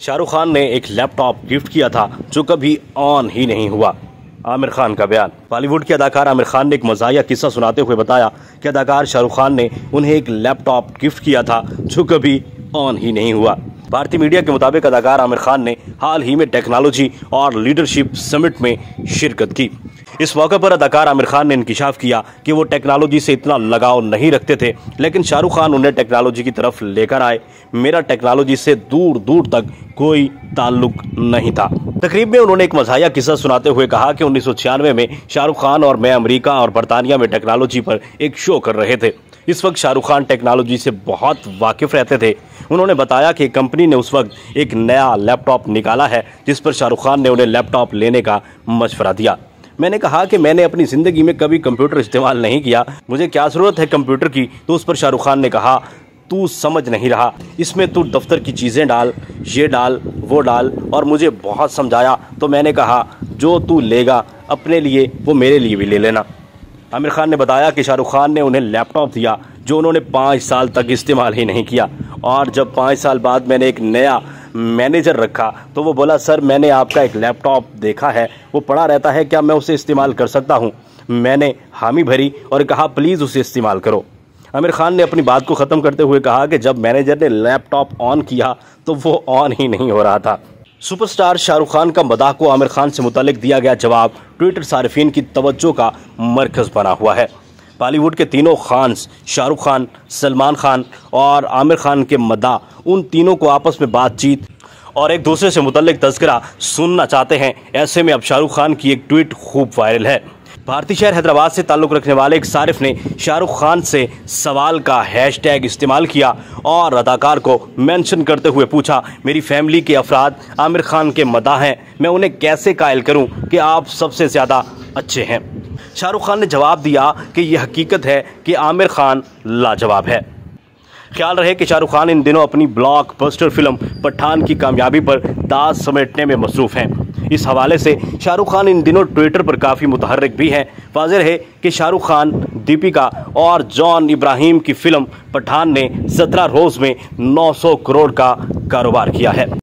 शाहरुख खान ने एक laptop gift किया था, जो कभी ऑन ही नहीं हुआ। आमिर खान का बयान। बॉलीवुड के अदाकार आमिर खान ने एक मजाया किस्सा सुनाते हुए बताया कि अदाकार शाहरुख खान ने उन्हें एक लैपटॉप गिफ्ट किया था, जो कभी ऑन ही नहीं हुआ। भारतीय मीडिया के मुताबिक अदाकार आमिर खान ने हाल ही में टेक्नोलॉजी और लीडरशिप समिट में शिरकत की। इस मौके पर अदाकार आमिर खान ने इंकशाफ किया कि वो टेक्नोलॉजी से इतना लगाव नहीं रखते थे, लेकिन शाहरुख खान उन्हें टेक्नोलॉजी की तरफ़ लेकर आए। मेरा टेक्नोलॉजी से दूर दूर तक कोई ताल्लुक नहीं था। तकरीब में उन्होंने एक मजाया किस्सा सुनाते हुए कहा कि उन्नीस में शाहरुख खान और मैं अमरीका और बरतानिया में टेक्नोलॉजी पर एक शो कर रहे थे। इस वक्त शाहरुख खान टेक्नोलॉजी से बहुत वाकिफ रहते थे। उन्होंने बताया कि कंपनी ने उस वक्त एक नया लैपटॉप निकाला है, जिस पर शाहरुख खान ने उन्हें लैपटॉप लेने का मशवरा दिया। मैंने कहा कि मैंने अपनी ज़िंदगी में कभी कंप्यूटर इस्तेमाल नहीं किया। मुझे क्या ज़रूरत है कंप्यूटर की? तो उस पर शाहरुख खान ने कहा, तू समझ नहीं रहा। इसमें तू दफ्तर की चीज़ें डाल, ये डाल, वो डाल। और मुझे बहुत समझाया। तो मैंने कहा, जो तू लेगा, अपने लिए, वो मेरे लिए भी ले लेना। आमिर खान ने बताया कि शाहरुख खान ने उन्हें लैपटॉप दिया, जो उन्होंने पाँच साल तक इस्तेमाल ही नहीं किया। और जब पाँच साल बाद मैंने एक नया मैनेजर रखा तो वो बोला, सर, मैंने आपका एक लैपटॉप देखा है, वो पड़ा रहता है, क्या मैं उसे इस्तेमाल कर सकता हूँ? मैंने हामी भरी और कहा, प्लीज़ उसे इस्तेमाल करो। आमिर खान ने अपनी बात को ख़त्म करते हुए कहा कि जब मैनेजर ने लैपटॉप ऑन किया तो वो ऑन ही नहीं हो रहा था। सुपरस्टार शाहरुख खान का मदाह को आमिर खान से मुतलिक दिया गया जवाब, ट्विटर सार्फिन की तवज्जो का मरकज़ बना हुआ है। बॉलीवुड के तीनों खान्स, शाहरुख खान, सलमान खान और आमिर खान के मदा उन तीनों को आपस में बातचीत और एक दूसरे से मुतलिक तस्करा सुनना चाहते हैं। ऐसे में अब शाहरुख खान की एक ट्वीट खूब वायरल है। भारतीय शहर हैदराबाद से ताल्लुक़ रखने वाले एक सारिफ ने शाहरुख खान से सवाल का हैशटैग इस्तेमाल किया और अदाकार को मेंशन करते हुए पूछा, मेरी फैमिली के अफराद आमिर खान के मदा हैं। मैं उन्हें कैसे कायल करूँ कि आप सबसे ज़्यादा अच्छे हैं? शाहरुख खान ने जवाब दिया कि यह हकीकत है कि आमिर खान लाजवाब है। ख्याल रहे कि शाहरुख खान इन दिनों अपनी ब्लॉक बस्टर फ़िल्म पठान की कामयाबी पर दाज समेटने में मसरूफ़ हैं। इस हवाले से शाहरुख खान इन दिनों ट्विटर पर काफ़ी मुतहरक भी हैं। वाज है कि शाहरुख खान, दीपिका और जॉन इब्राहिम की फ़िल्म पठान ने सत्रह रोज़ में 900 करोड़ का कारोबार किया है।